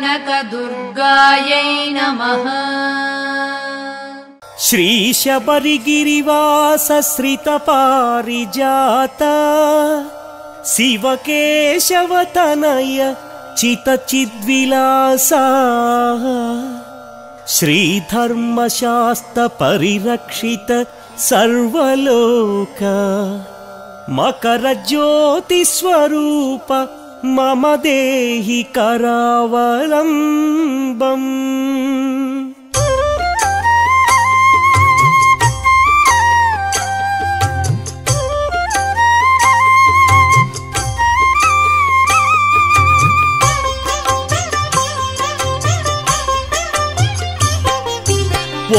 कनकदुर्गायै नमः। श्रीशबरिगिरिवासश्रितपारिजात शिवकेशवतनय चितचिद्विलासा श्रीधर्मशास्त्रपरिरक्षित सर्वलोक मकरज्योतिस्वरूप मम देहि करावलम्बम्।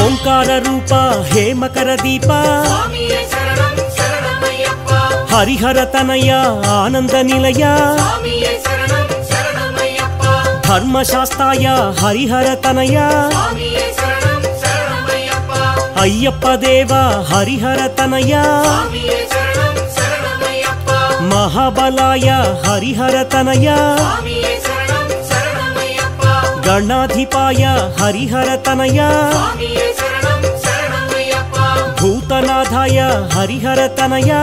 ओंकार रूपा हे मकर हरिहर तनय्या आनंद निलय्या धर्मशास्त्राय हरिहर तनय्या अय्यप्पदेव हरिहर तनय्या महाबलाय हरिहर तनय्या गणाधिपाय हरिहर तनय्या भूतनाथाय हरिहर तनय्या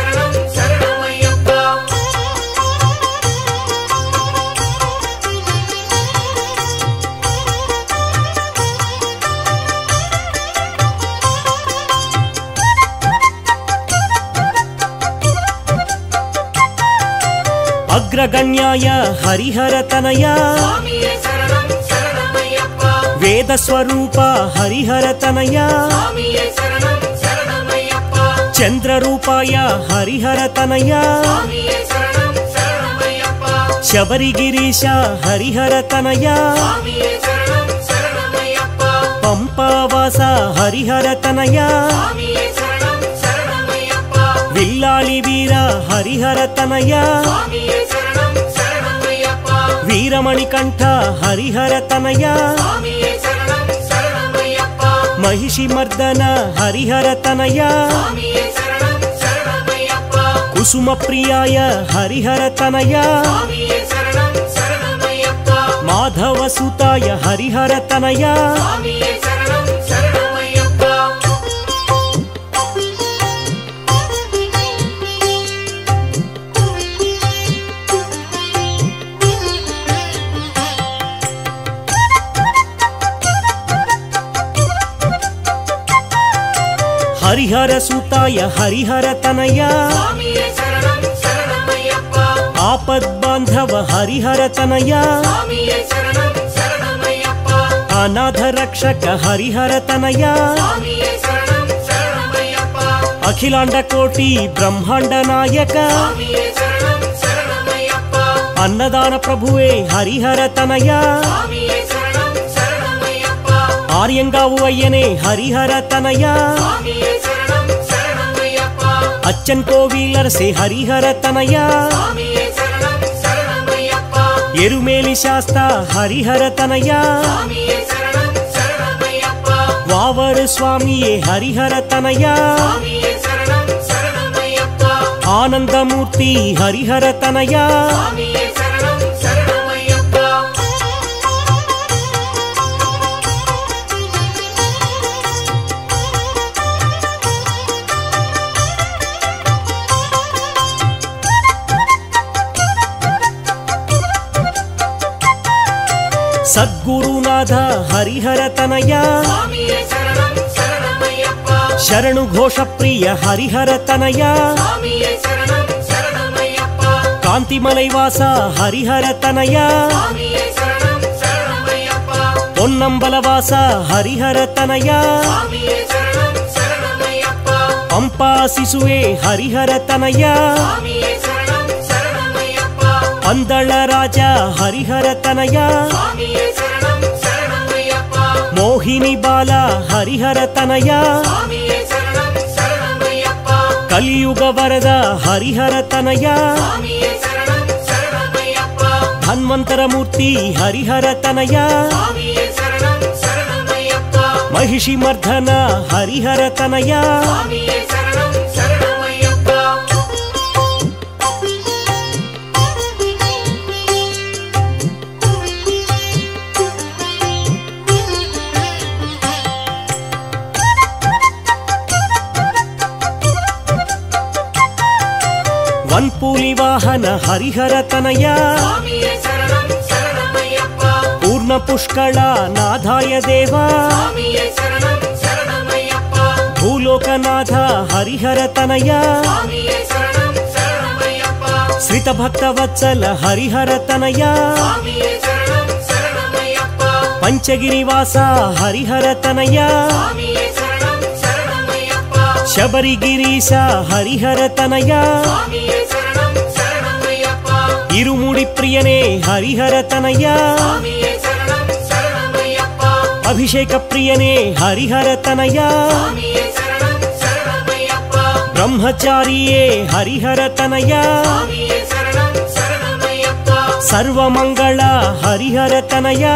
अग्रगण्याय हरिहरतनय। वेदस्वरूप हरिहरतनय। चन्द्ररूपाय हरिहरतनय। शबरिगिरीश हरिहरतनय। पम्पावास हरिहरतनय। विल्लाळि वीर हरिहरतनय। వీరమణికంఠ హరిహర తనయ స్వామియే శరణం శరణమయ్యప్ప మహిషి మర్దన హరిహర తనయ స్వామియే శరణం శరణమయ్యప్ప కుసుమ ప్రియాయ హరిహర తనయ స్వామియే శరణం శరణమయ్యప్ప మాధవ సుతాయ హరిహర తనయ हरिहर सुताय हरिहर तनया। आपद बांधव हरिहर तनया। अनाथ रक्षक हरिहर तनया। अखिलांड कोटि ब्रह्मांड नायक। अन्नदान प्रभुवे हरिहर तनया। आर्यंगावु अय्यने हरिहर तनया। அச்சன் கோவில் அரசே ஹரிஹர தனையா. எருமேலி சாஸ்தா ஹரிஹர தனையா. வாவரு சுவாமியே ஹரிஹர தனையா. ஆனந்தமூர்த்தி ஹரிஹர தனையா. ಸದ್ಗುರುನಾಥ ಹರಿಹರ ತನಯ. ಶರಣು ಘೋಷ ಪ್ರಿಯ ಹರಿಹರ ತನಯ. ಕಾಂತಿಮಲೈವಾಸ ಹರಿಹರ ತನಯ. பொன்னம்பலவாச ஹரிஹரத்தனைய பம்பா சிசுவே ஹரிஹரத்தனைய ಪಂದಳ ರಾಜ ಹರಿಹರ ತನಯ. ಮೋಹಿನಿ ಬಾಲ ಹರಿಹರ ತನಯ. ಕಲಿಯುಗ ವರದ ಹರಿಹರ ತನಯ. ಹನ್ಮಂತರ ಮೂರ್ತಿ ಹರಿಹರ ತನಯ. ಮಹಿಷಿ ಮರ್ಧನ ಹರಿಹರ ತನಯ. హరిహర తనయ. పూర్ణ పుష్కళ నాథాయ దేవా. భూలోకనాథ హరిహర తనయ. శ్రిత భక్త వత్సల హరిహర తనయ. పంచగిరివాస హరిహర తనయ. శబరిగిరీశ హరిహర తనయ. இருமுடி பிரியனே ஹரிஹர தனையா அபிஷேக பிரியனே ஹரிஹர தனையா பிரம்மச்சாரியே ஹரிஹர தனையா சர்வமங்களா ஹரிஹர தனையா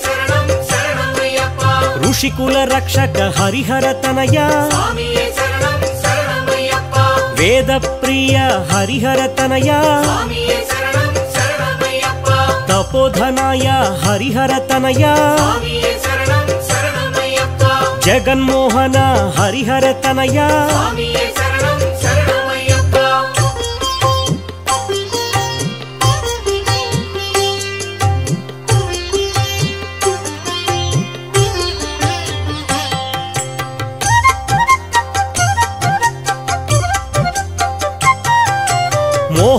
ఋషికుల రక్షక హరిహర తనయ. వేద ప్రియ హరిహర తనయ. తపోధనాయ హరిహర తనయ. జగన్మోహన హరిహర తనయ.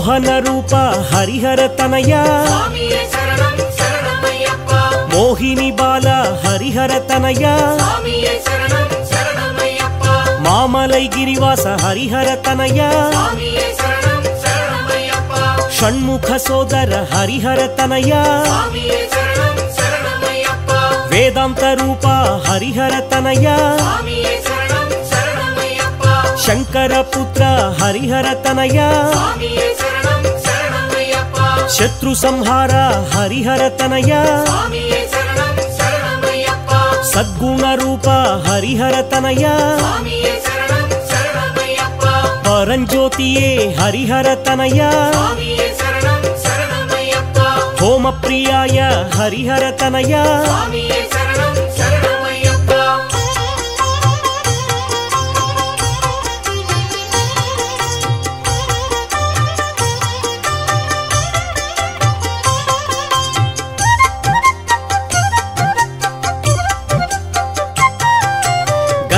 మోహన రూప హరిహర తనయ స్వామియే శరణం శరణమయ్యప్ప మోహిని బాల హరిహర తనయ స్వామియే శరణం శరణమయ్యప్ప మామలై గిరివాస హరిహర తనయ స్వామియే శరణం శరణమయ్యప్ప షణ్ముఖ సోదర హరిహర తనయ స్వామియే శరణం శరణమయ్యప్ప వేదాంత రూప హరిహర తనయ స్వామియే శరణం శరణమయ్యప్ప శంకర పుత్ర హరిహర తనయ స్వామియే శరణం శరణమయ్యప్ప శత్రు సంహార హరిహర తనయ స్వామియే శరణం శరణమయ్యప్ప సద్గుణ రూప హరిహర తనయ స్వామియే శరణం శరణమయ్యప్ప పరంజ్యోతియే హరిహర తనయ స్వామియే శరణం శరణమయ్యప్ప హోమ ప్రియాయ హరిహర తనయ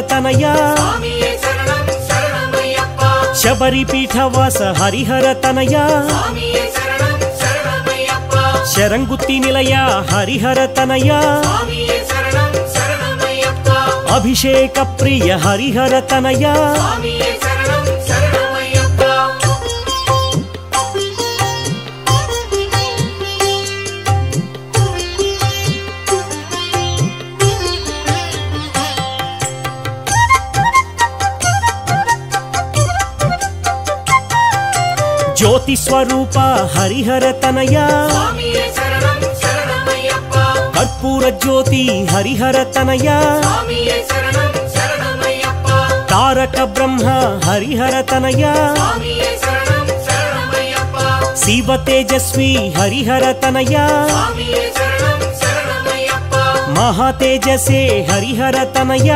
తనయ. స్వామియే శరణం శరణమయ్యప్ప. శబరి పీఠవాస హరిహర తనయ. శరంగుత్తి నిలయ హరిహర తనయ. అభిషేక ప్రియ హరిహర తనయ. జ్యోతి స్వరూప హరిహర తనయ. కర్పూర జ్యోతి హరిహర తనయ. తారక బ్రహ్మ హరిహర తనయ. శివ తేజస్వి హరిహర తనయ. మహాతేజసే హరిహర తనయ.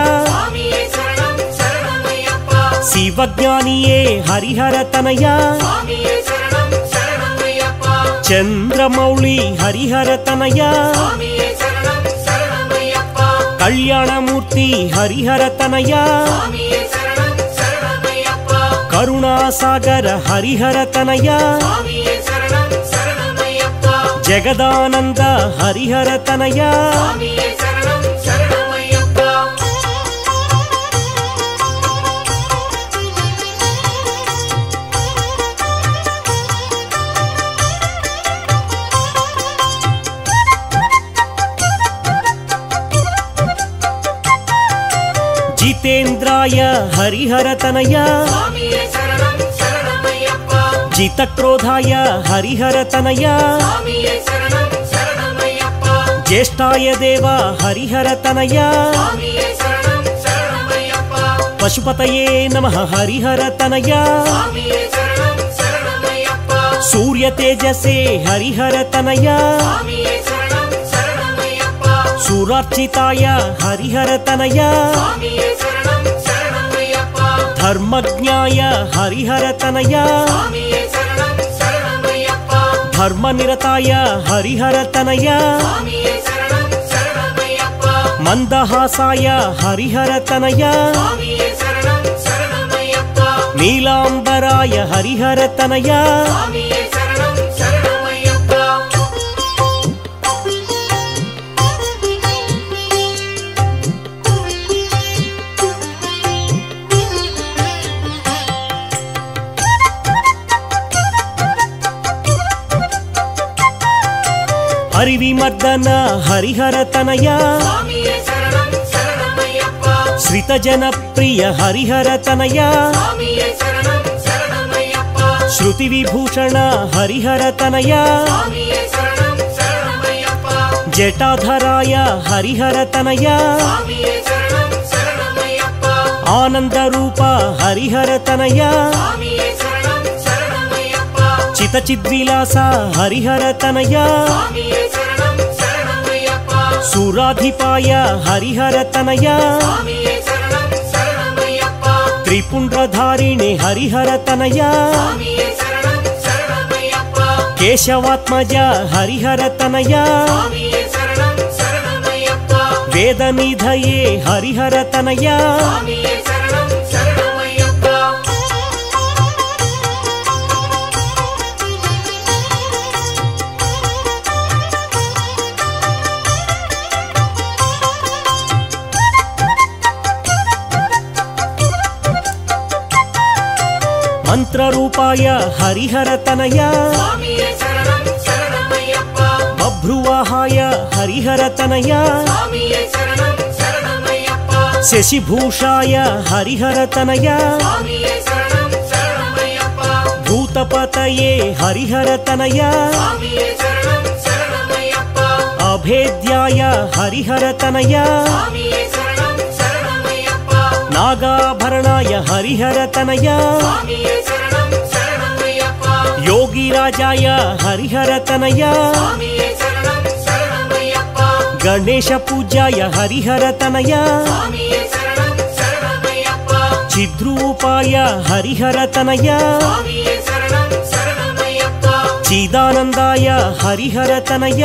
சிவஜானியே ஹரிஹர தனையா? சந்திரமௌலி ஹரிஹர தனையா? கல்யாணமூர்த்தி ஹரிஹர தனையா? கருணாசாகர ஹரிஹர தனையா? ஜெகதானந்த ஹரிஹர தனையா? भद्राय हरिहरतनय जितक्रोधाय हरिहरतनय ज्येष्ठाय देव हरिहरतनय पशुपतये नमः हरिहरतनय सूर्यतेजसे हरिहरतनय सुरार्चिताय हरिहरतनय धर्मज्ञाय ಹರಿಹರತನಯ धर्मनिरताय हरिहरतनय ಮಂದಹಾಸಾಯ ಹರಿಹರತನಯ ನೀಲಾಂಬರಾಯ ಹರಿಹರತನಯ अरिविमर्दन हरिहर तनया श्रित जन प्रिय हरिहर तनया श्रुति विभूषण हरिहर तनया जटाधराय हरिहर तनया आनंद रूप हरिहर तनया चितचिद्विलास हरिहर तनया సురాధిపాయ హరిహర తనయ. త్రిపుండ్రధారిణి హరిహర తనయ. కేశవాత్మజ హరిహర తనయ. వేదనిధయే హరిహర తనయ. वस्त्रूपाय हरिहर तनय बभ्रुवाहाय हरिहरतनय। शशिभूषाय भूतपत हरिहर तनय अभेद्याय हरिहरतनय। नागाभरणाय हरिहरतनय। ವಾದಿರಾಜಾಯ ಹರಿಹರ ತನಯ ಗಣೇಶ ಪೂಜಾಯ ಹರಿಹರ ತನಯ ಚಿದ್ರೂಪಾಯ ಹರಿಹರ ತನಯ ಚಿದಾನಂದಾಯ ಹರಿಹರ ತನಯ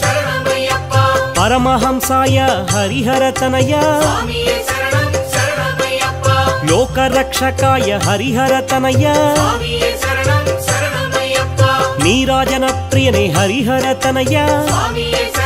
శరణమయ్యప్ప. వజ్రభూషాయ హరిహర తనయ. స్వామియే శరణం శరణమయ్యప్ప. సద్గురురాయ హరిహర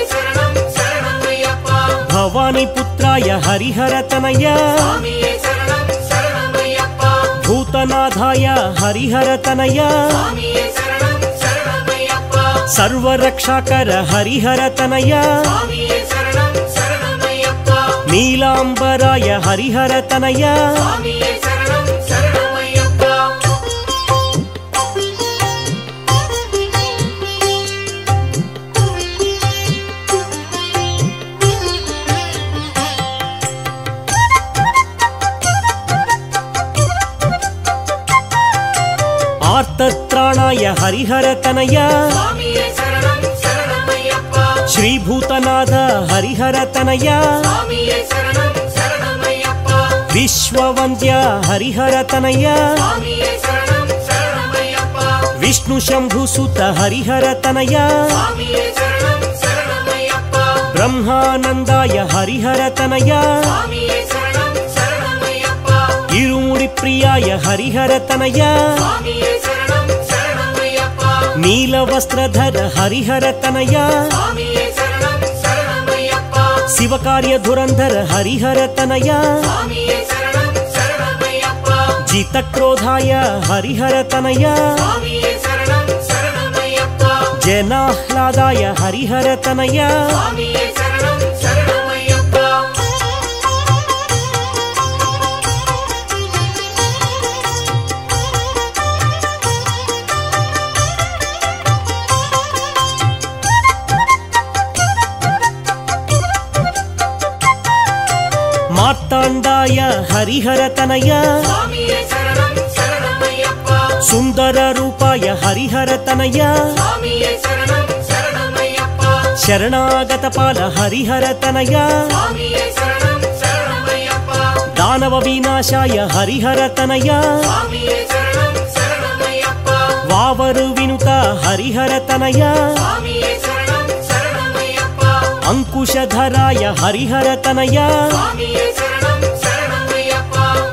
భవాని పుత్రాయ హరిహర తనయ భూతనాథాయ హరిహర తనయ సర్వరక్షాకర హరిహర తనయ నీలాంబరాయ హరిహర తనయ ಶ್ರೀರಾಮಾಯ ಹರಿಹರ ತನಯ ಶ್ರೀಭೂತನಾದ ಹರಿಹರ ತನಯ ವಿಶ್ವವಂದ್ಯ ಹರಿಹರ ತನಯ ವಿಷ್ಣು ಶಂಭುಸುತ ಹರಿಹರ ತನಯ ಬ್ರಹ್ಮಾನಂದಾಯ ಹರಿಹರ ತನಯ ಇರುಮುಡಿ ಪ್ರಿಯಾಯ ಹರಿಹರ ತನಯ నీల వస్త్రధర హరిహర తనయ శివకార్య ధురంధర హరిహర తనయ జితక్రోధాయ హరిహర తనయ జనాహ్లాదాయ హరిహర తనయ शिवाय हरिहर तनय सुन्दर रूपाय हरिहर तनय शरणागतपाल हरिहर तनय दानव विनाशाय हरिहर तनय वावरु विनुता हरिहर तनय अङ्कुशधराय हरिहर तनय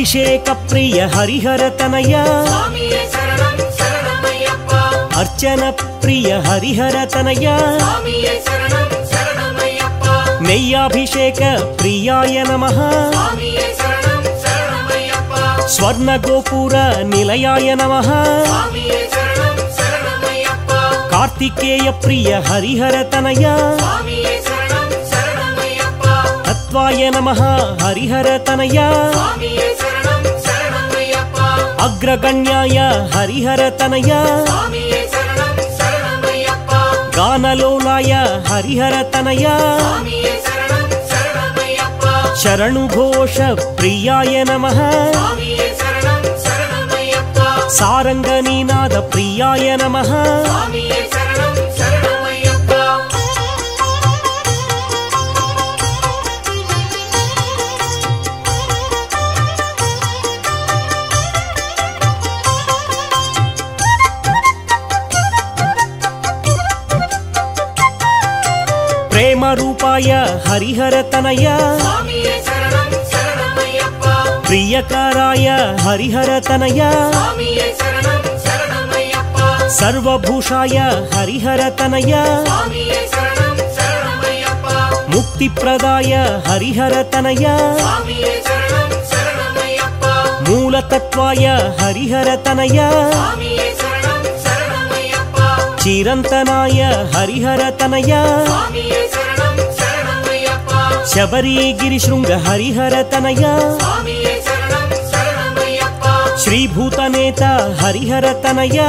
अभिषेक प्रिय हरिहर तनय। अर्चन प्रिय हरिहर तनय। नैयाभिषेक प्रियाय नमः। स्वर्णगोपुर निलयाय नम। कार्तिकेय प्रिय हरिहर तनय। तत्त्वाय नमः हरिहर तनय। అగ్రగణ్యాయ హరిహర తనయ గానలోలాయ హరిహర తనయ శరణు ఘోష ప్రియాయ నమ సారంగనీనాద ప్రియాయ నమ అయ్యప్పాయ హరిహర తనయ ప్రియకారాయ హరిహర తనయ సర్వభూషాయ హరిహర తనయ ముక్తిప్రదాయ హరిహర తనయ మూలతత్వాయ హరిహర తనయ चिरन्तनाय हरिहरतनया శబరిగిరి శృంగ హరిహర తనయ. శ్రీభూతనేత హరిహర తనయ.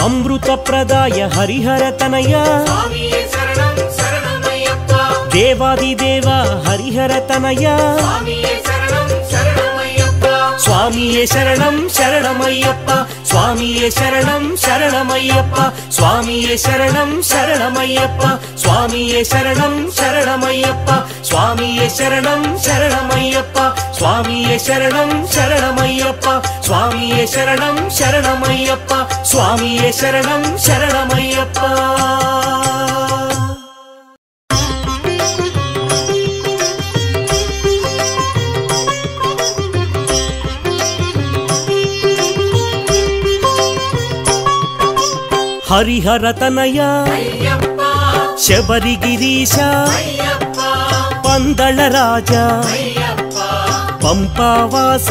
అమృత ప్రదాయ హరిహర తనయ. దేవాదిదేవ హరిహర తనయ. స్వామియే శరణం శరణమయ్యప్ప. சுவாமியே சரணம் சரணமையப்பா. சுவாமியே சரணம் சரணமையப்பா. சுவாமியே சரணம் சரணமையப்பா. சுவாமியே சரணம் சரணமையப்பா. சுவாமியே சரணம் சரணமையப்பா. சுவாமியே சரணம் சரணமையப்பா. சுவாமியே சரணம் சரணமையப்பா. ಹರಿಹರತನಯ ಶಬರಿಗಿರೀಶ ಪಂದಳ ರಾಜ ಪಂಪಾವಾಸ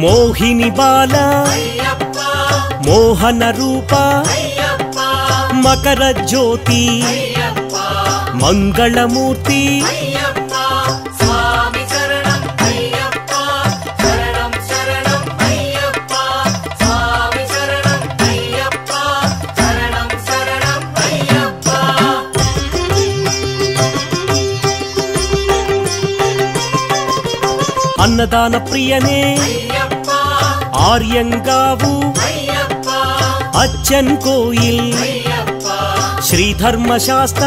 మోహిని బాల మోహన రూప మకర జ్యోతి மங்களமூர்த்தி అన్నదాన ప్రియనే ఆర్యంగావు అచ్చన్ కోయిల్ శ్రీ ధర్మశాస్త్ర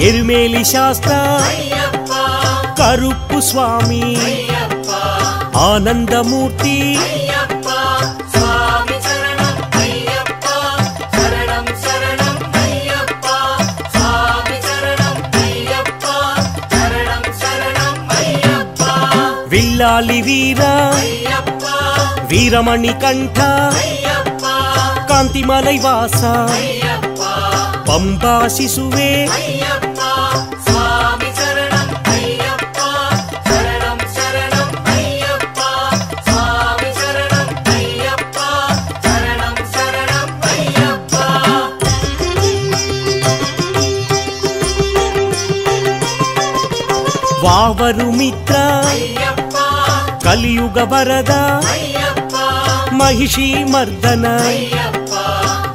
ఎరుమేలి శాస్త్ర. కరుప్పు స్వామి. ఆనందమూర్తి. విల్లాలి వీర. వీరమణి కంఠ. కాంతిమలై వాస. పంబా శిశువే. ఎవరు మిత్ర. కలియుగ వరద. మహిషి మర్దన.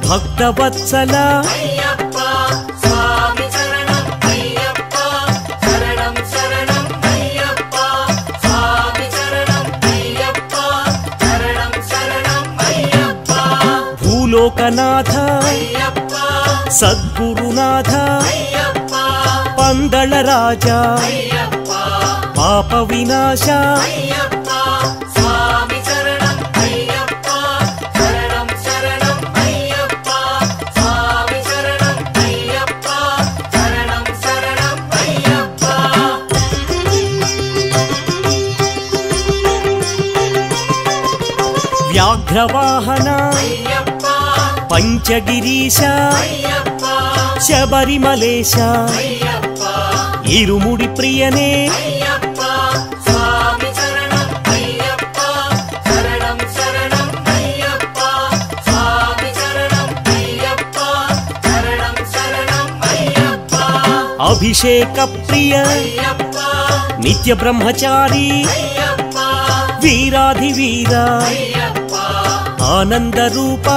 భక్త వత్సల భూలోకనాథ. సద్గురునాథ. పందళ రాజా. పాప వినాశ వ్యాఘ్రవాహన పంచగిరీశ శబరిమలేశ ఇరుముడి ప్రియనే అభిషేక ప్రియ నిత్య బ్రహ్మచారి వీరాధి వీరా ఆనంద రూప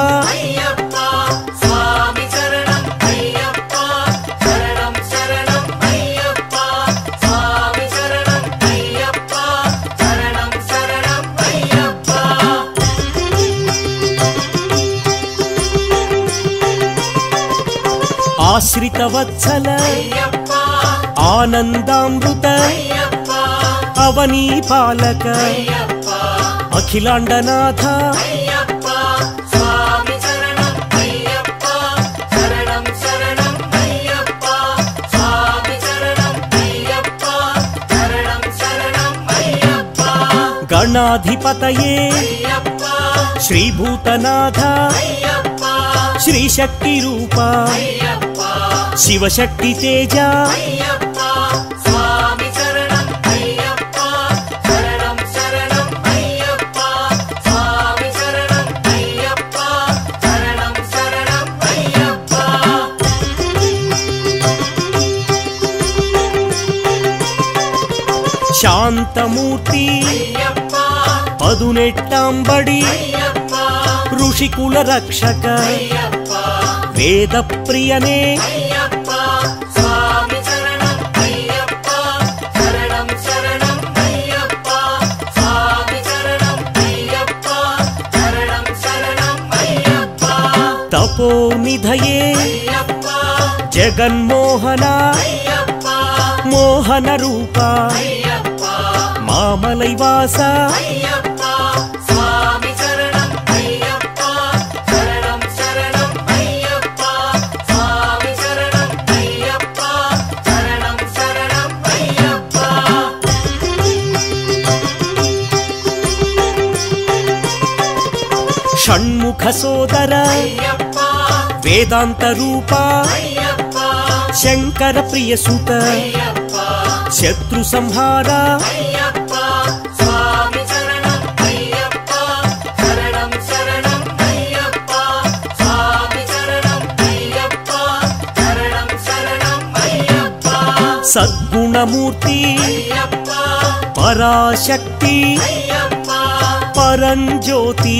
ఆశ్రిత వత్సల आनंदामृत अवनी पालक अखिलांडनाथ गणाधिपतये श्रीभूतनाथ श्रीशक्तिरूपा शिवशक्तितेजा నెట్టాంబడి ఋషికుల రక్షక. వేద ప్రియనే తపో నిధయే జగన్మోహన. మోహన రూప మామలైవాస. సోదర వేదాంత రూప శంకర ప్రియ సూత శత్రు సంహార సద్గుణమూర్తి పరాశక్తి పరంజ్యోతి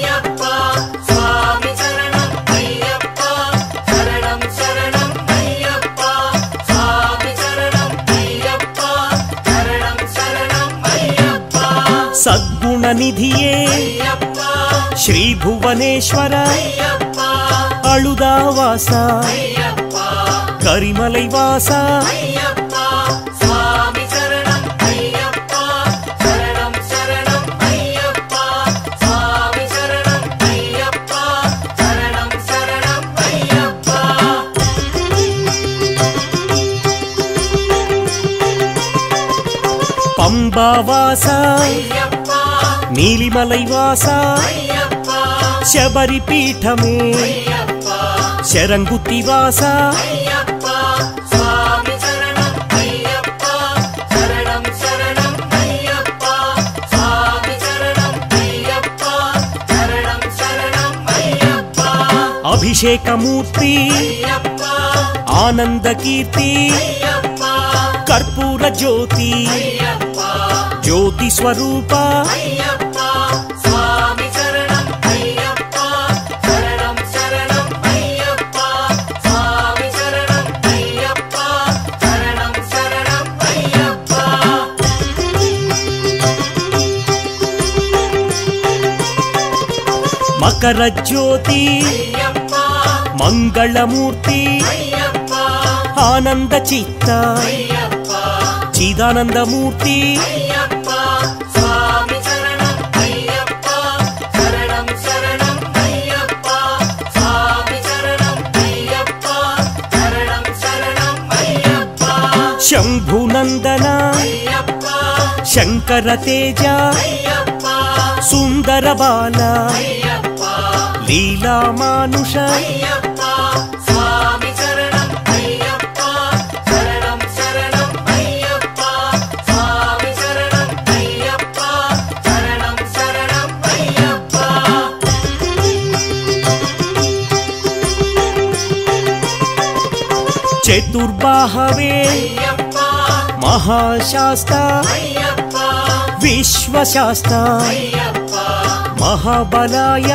ನಿಧಿಯೇ ಶ್ರೀ ಭುವನೇಶ್ವರ ಅಳುದ ವಾಸ ಕರಿಮಲೈ ವಾಸ ಪಂಬಾವಾಸ नीलिमलैवासा। शबरिपीठमे। शरङ्गुतिवासा अभिषेकमूर्ति। आनन्दकीर्ति। कर्पूरज्योति। ज्योतिस्वरूपा। మకర జ్యోతి మంగళమూర్తి ఆనంద చిత్త చిదానందమూర్తి. శంభునందన శంకర తేజ సుందర బాల లీలా మానుష. చతుర్బాహవే మహాశాస్త్ర. విశ్వశాస్త్ర. మహాబలాయ.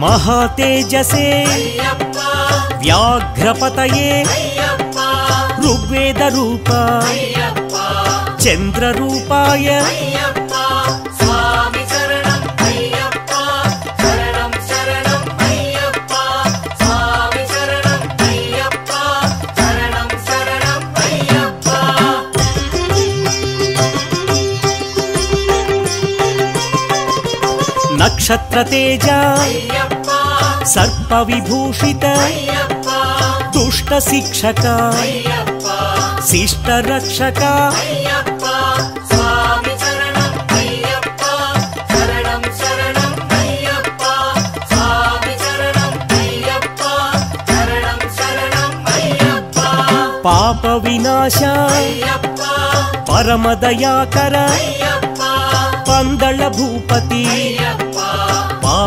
महातेजसे। व्याघ्रपत ऋग्वेदरूपा। चन्द्ररूपाय। నక్షత్రతేజ सर्पविभूषित दुष्टशिक्षक शिष्टरक्षक पापविनाश परमदयाकर पन्दलभूपति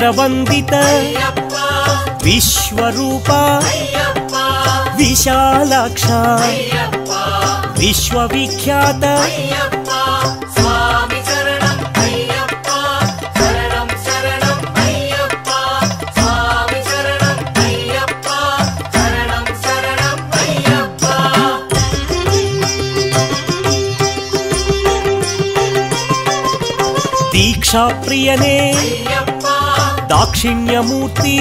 प्रवन्दित विश्वरूपा विशालाक्षा। विश्वविख्यात। दीक्षाप्रियने దాక్షిణ్యమూర్తి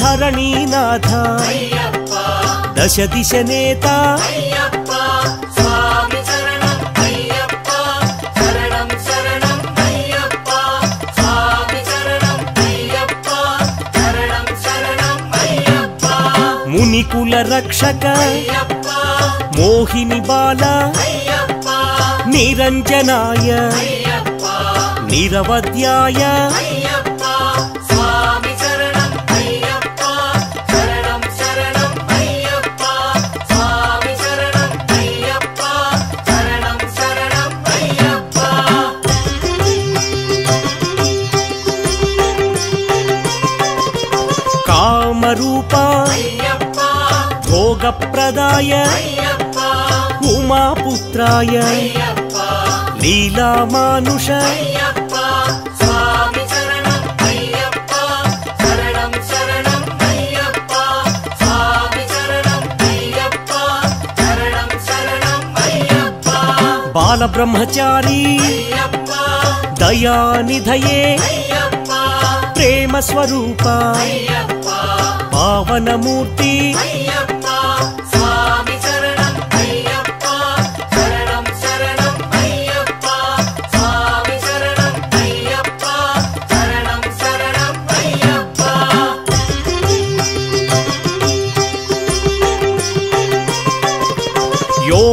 ధరణీనాథ దశ దిశ నేత మునికుల రక్షక మోహిని బాల నిరంజనాయ నిరవద్యాయ వరప్రదాయ ఉమాపుత్రాయ లీలామానుష బాలబ్రహ్మచారి దయానిధయే ప్రేమ స్వరూప పావనమూర్తి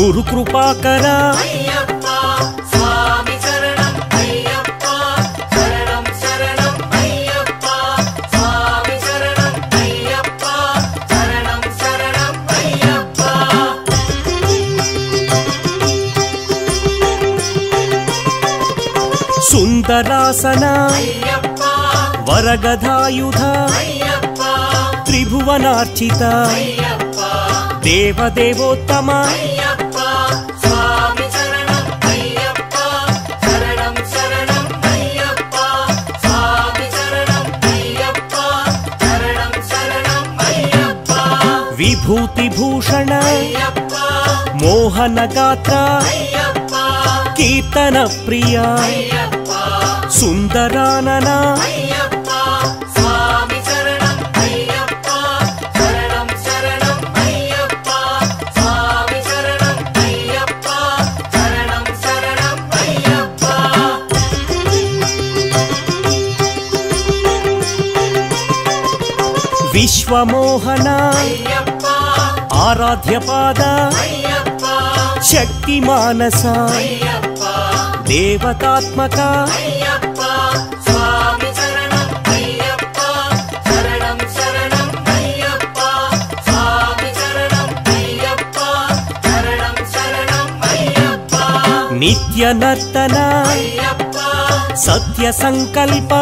గురు కృపాకరా సుందరాసన వరగధాయుధ త్రిభువనార్చిత దేవదేవోత్తమా ಭೂಷಣ ಮೋಹನ ಗಾತ್ರ ಕೀರ್ತನ ಪ್ರಿಯ ಸುಂದರಾನನ విశ్వమోహన ఆరాధ్య పాద శక్తి మానస దేవతాత్మక నిత్య నర్తన సత్య సంకల్ప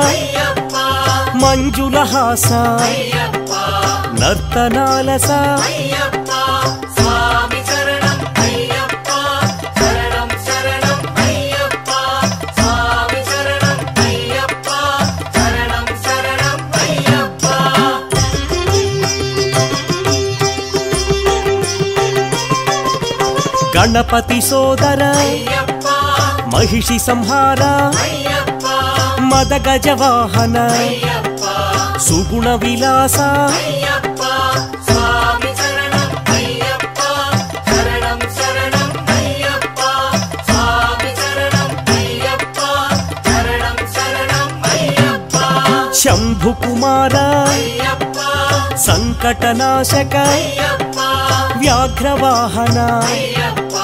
మంజులహాస నర్తనాలసా గణపతి సోదర మహిషి సంహార మద గజవాహన సుగుణ విలాస. శంభుకుమార సంకటనాశక వ్యాఘ్రవాహన.